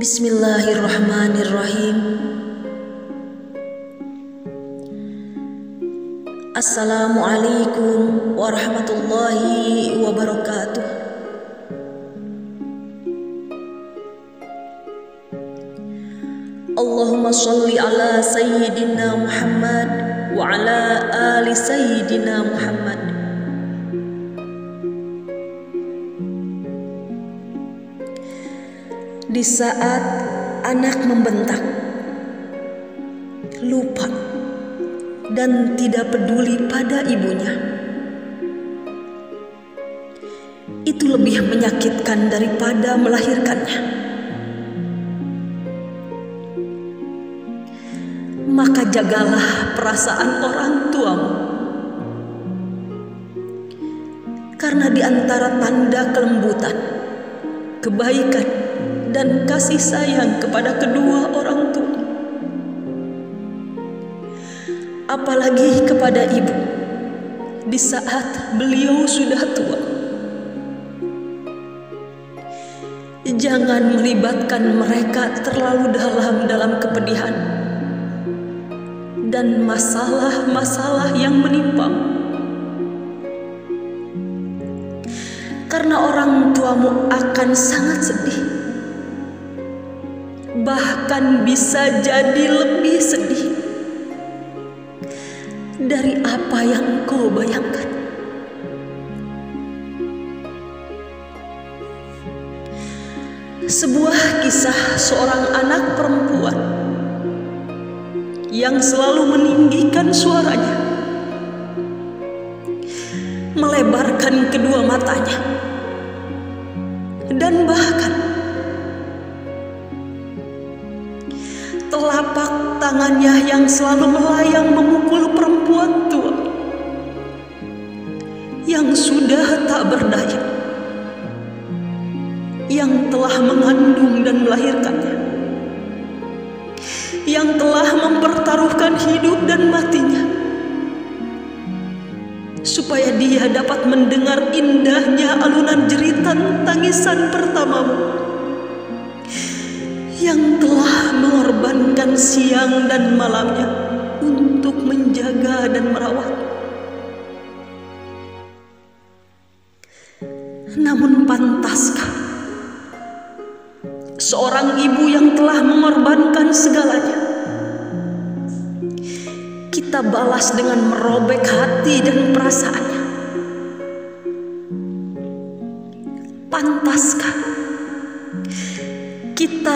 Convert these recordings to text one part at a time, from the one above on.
Bismillahirrahmanirrahim. Assalamualaikum warahmatullahi wabarakatuh. Allahumma salli ala sayyidina Muhammad wa ala ali sayyidina Muhammad. Di saat anak membentak, lupa, dan tidak peduli pada ibunya, itu lebih menyakitkan daripada melahirkannya. Maka jagalah perasaan orang tuamu, karena di antara tanda kelembutan, kebaikan, dan kasih sayang kepada kedua orang tua. Apalagi kepada ibu di saat beliau sudah tua. Jangan melibatkan mereka terlalu dalam dalam kepedihan dan masalah-masalah yang menimpa. Karena orang tuamu akan sangat sedih bahkan bisa jadi lebih sedih dari apa yang kau bayangkan. Sebuah kisah seorang anak perempuan yang selalu meninggikan suaranya, melebarkan kedua matanya, dan bahkan tangannya yang selalu melayang memukul perempuan tua yang sudah tak berdaya, yang telah mengandung dan melahirkannya, yang telah mempertaruhkan hidup dan matinya, supaya dia dapat mendengar indahnya alunan jeritan tangisan pertamamu yang telah mengorbankan siang dan malamnya untuk menjaga dan merawat. Namun pantaskah seorang ibu yang telah mengorbankan segalanya kita balas dengan merobek hati dan perasaannya? Pantaskah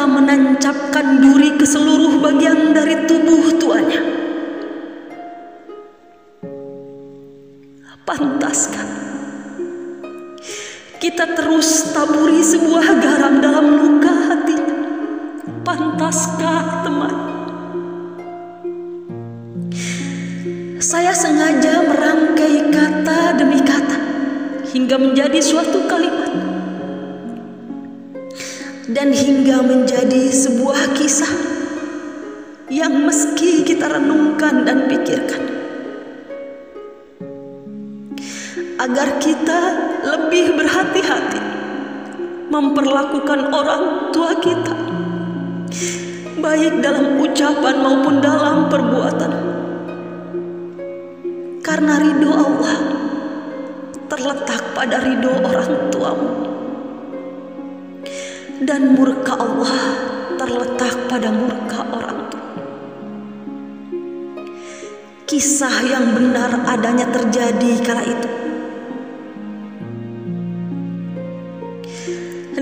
menancapkan duri ke seluruh bagian dari tubuh tuanya. Pantaskah kita terus taburi sebuah garam dalam luka hati? Pantaskah teman? Saya sengaja merangkai kata demi kata hingga menjadi suatu kalimat dan hingga menjadi sebuah kisah yang meski kita renungkan dan pikirkan agar kita lebih berhati-hati memperlakukan orang tua kita baik dalam ucapan maupun dalam perbuatan. Karena ridho Allah terletak pada ridho orang tuamu dan murka Allah terletak pada murka orang tua. Kisah yang benar adanya terjadi kala itu.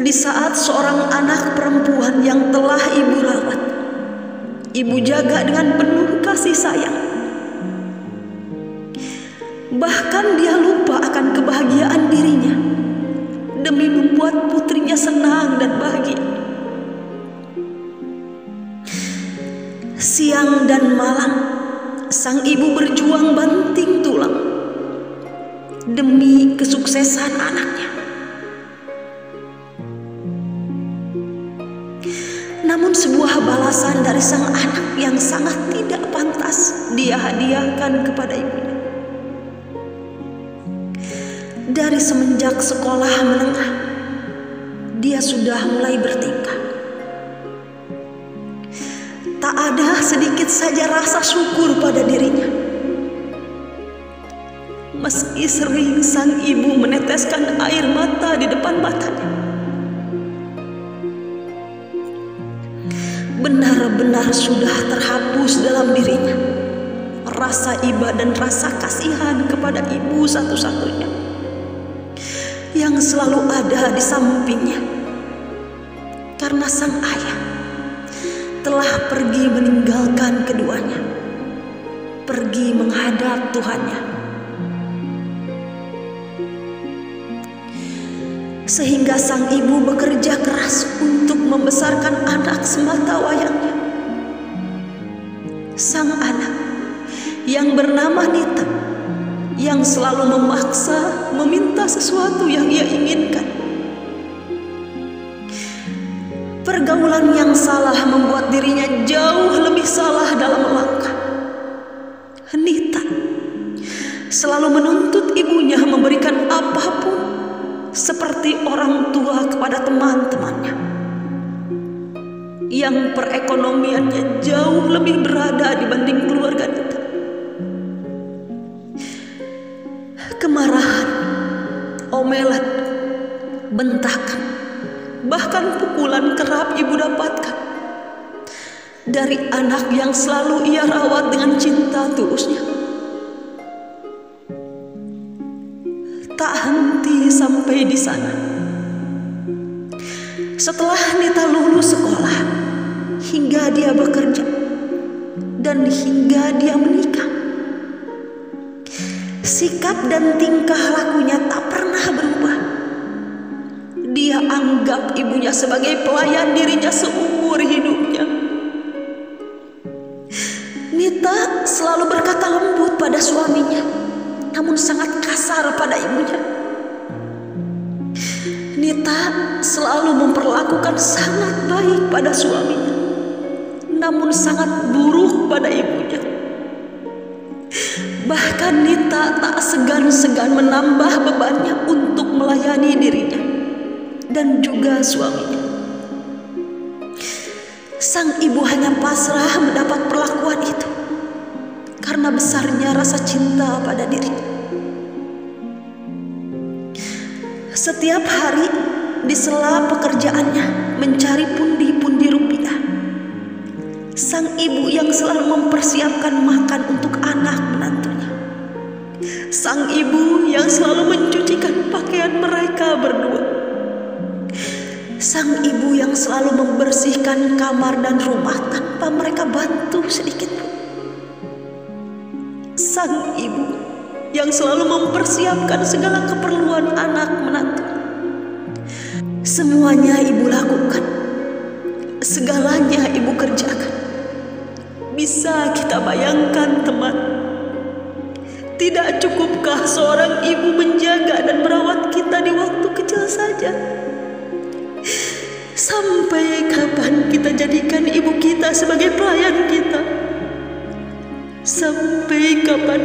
Di saat seorang anak perempuan yang telah ibu rawat, ibu jaga dengan penuh kasih sayang. Bahkan dia lupa membuat putrinya senang dan bahagia. Siang dan malam, sang ibu berjuang banting tulang demi kesuksesan anaknya. Namun sebuah balasan dari sang anak yang sangat tidak pantas dia hadiahkan kepada ibunya. Dari semenjak sekolah menengah, dia sudah mulai bertingkah. tak ada sedikit saja rasa syukur pada dirinya. Meski sering sang ibu meneteskan air mata di depan matanya. Benar-benar sudah terhapus dalam dirinya rasa iba dan rasa kasihan kepada ibu satu-satunya yang selalu ada di sampingnya karena sang ayah telah pergi meninggalkan keduanya, pergi menghadap Tuhannya. Sehingga sang ibu bekerja keras untuk membesarkan anak semata wayangnya. Sang anak yang bernama Nita yang selalu memaksa meminta sesuatu yang ia inginkan. Pergaulan yang salah membuat dirinya jauh lebih salah dalam melangkah. Henita selalu menuntut ibunya memberikan apa pun seperti orang tua kepada teman-temannya. Yang perekonomiannya jauh lebih berada dibanding keluarga omelan, bentakan, bahkan pukulan kerap ibu dapatkan dari anak yang selalu ia rawat dengan cinta tulusnya. Tak henti sampai di sana. Setelah Nita lulus sekolah, hingga dia bekerja, dan hingga dia menikah. Sikap dan tingkah lakunya tak pernah berubah dia anggap ibunya sebagai pelayan dirinya seumur hidupnya. Nita selalu berkata lembut pada suaminya, namun sangat kasar pada ibunya. Nita selalu memperlakukan sangat baik pada suaminya, namun sangat buruk pada ibunya. Bahkan Nita tak segan-segan menambah bebannya untuk melayani dirinya dan juga suaminya. Sang ibu hanya pasrah mendapat perlakuan itu karena besarnya rasa cinta pada dirinya. Setiap hari di sela pekerjaannya mencari pundi-pundi rupiah. Sang ibu yang selalu mempersiapkan makan untuk anak menantunya. Sang ibu yang selalu mencucikan pakaian mereka berdua Sang ibu yang selalu membersihkan kamar dan rumah tanpa mereka bantu sedikit. Sang ibu yang selalu mempersiapkan segala keperluan anak menantu. Semuanya ibu lakukan. Segalanya ibu kerjakan. Bisa kita bayangkan teman. Tidak cukupkah seorang ibu menjaga dan merawat kita di waktu kecil saja? Sampai kapan kita jadikan ibu kita sebagai pelayan kita? Sampai kapan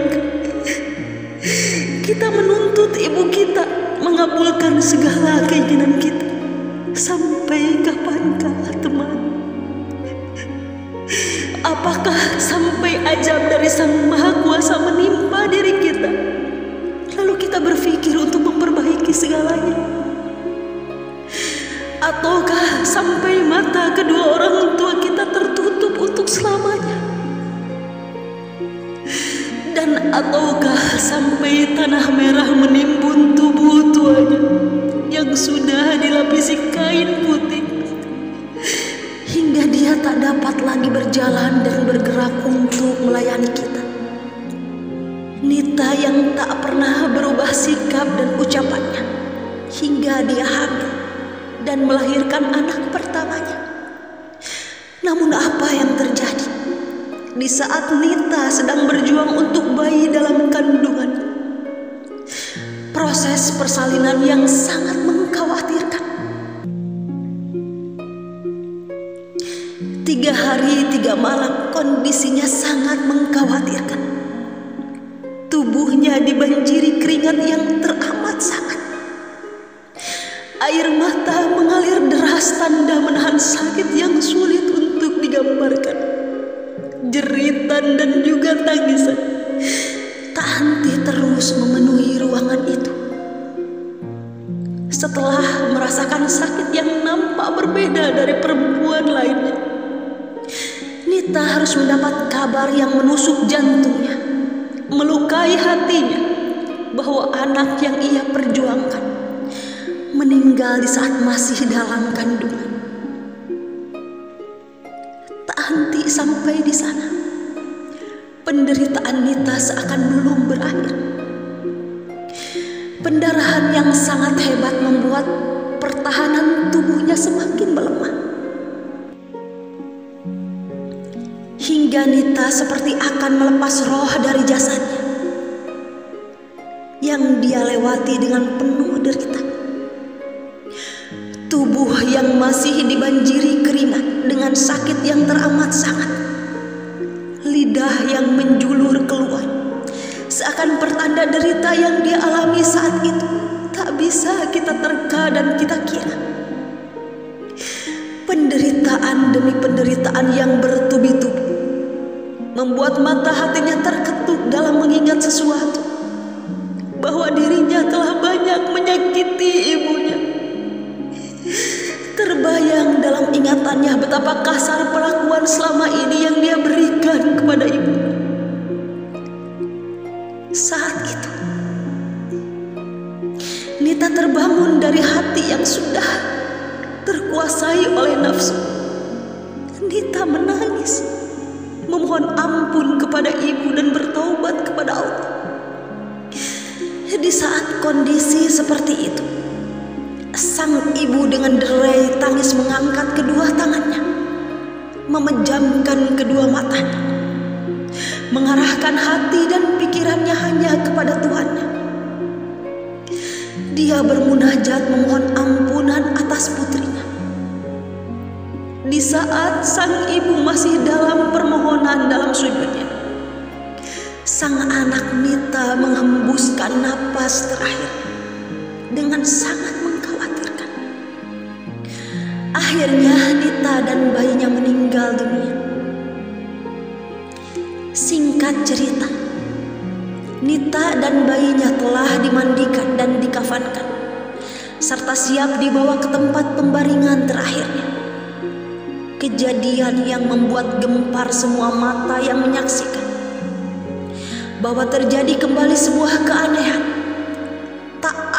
kita menuntut ibu kita mengabulkan segala keinginan kita? Sampai kapankah teman? Apakah sampai ajab dari Sang Maha Kuasa menimpa diri kita? Lalu kita berpikir untuk memperbaiki segalanya ataukah sampai mata kedua orang tua kita tertutup untuk selamanya? Dan ataukah sampai tanah merah menimbun proses persalinan yang sangat mengkhawatirkan. Tiga hari tiga malam kondisinya sangat mengkhawatirkan. Tubuhnya dibanjiri keringat yang teramat sangat. Air mata mengalir deras tanda menahan sakit yang sulit untuk digambarkan. teriakan dan juga tangisan tak henti terus memenuhi Setelah merasakan sakit yang nampak berbeda dari perempuan lainnya, Nita harus mendapat kabar yang menusuk jantungnya, melukai hatinya bahwa anak yang ia perjuangkan meninggal di saat masih dalam kandungan. Tak henti sampai di sana penderitaan Nita seakan belum berakhir. Pendarahan yang sangat hebat membuat pertahanan tubuhnya semakin melemah. Hingga Nita seperti akan melepas roh dari jasadnya yang dia lewati dengan penuh derita. Tubuh yang masih dibanjiri keringat dengan sakit yang teramat sangat lidah yang menjulur. Seakan pertanda derita yang dia alami saat itu tak bisa kita terka dan kita kira. Penderitaan demi penderitaan yang bertubi-tubi membuat mata hatinya terketuk dalam mengingat sesuatu bahwa dirinya telah banyak menyakiti ibunya. Terbayang dalam ingatannya betapa kasar perlakuan selama ini yang dia berikan memejamkan kedua matanya, mengarahkan hati dan pikirannya hanya kepada Tuhannya. Dia bermunajat memohon ampunan atas putrinya. Di saat sang ibu masih dalam permohonan dalam sujudnya, sang anak Nita menghembuskan napas terakhir dengan sangat Akhirnya Nita dan bayinya meninggal Singkat cerita, Nita dan bayinya telah dimandikan dan dikafankan, serta siap dibawa ke tempat pembaringan terakhirnya. Kejadian yang membuat gempar semua mata yang menyaksikan bahwa terjadi kembali sebuah keanehan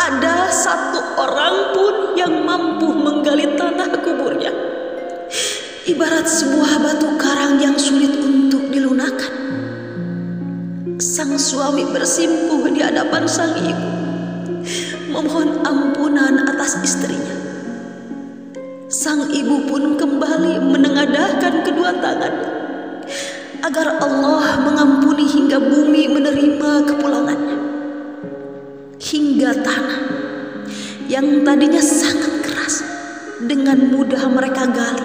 ada satu orang pun yang mampu menggali suami bersimpuh di hadapan sang ibu, memohon ampunan atas istrinya. Sang ibu pun kembali menengadahkan kedua tangannya agar Allah mengampuni hingga bumi menerima kepulangannya hingga tanah yang tadinya sangat keras dengan mudah mereka gali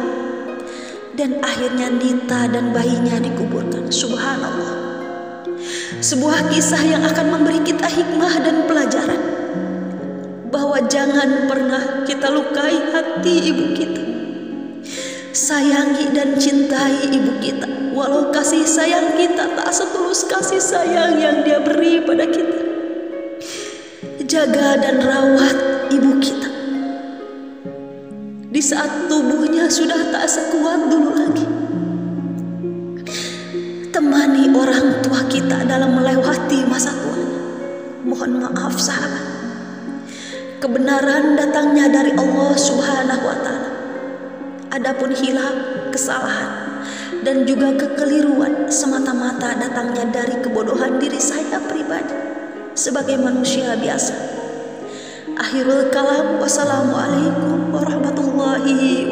dan akhirnya Nita dan bayinya dikuburkan. Subhanallah sebuah kisah yang akan memberi kita hikmah dan pelajaran bahwa jangan pernah kita lukai hati ibu kita sayangi dan cintai ibu kita walau kasih sayang kita tak setulus kasih sayang yang dia beri pada kita jaga dan rawat ibu kita. Di saat tubuhnya sudah tak sekuat dulu lagi. Temani orang tua kita dalam melewati masa tua. Mohon maaf sahabat. Kebenaran datangnya dari Allah Subhanahu wa taala. Adapun hilaf, kesalahan dan juga kekeliruan semata-mata datangnya dari kebodohan diri saya pribadi sebagai manusia biasa. Akhirul kalam wassalamualaikum warahmatullahi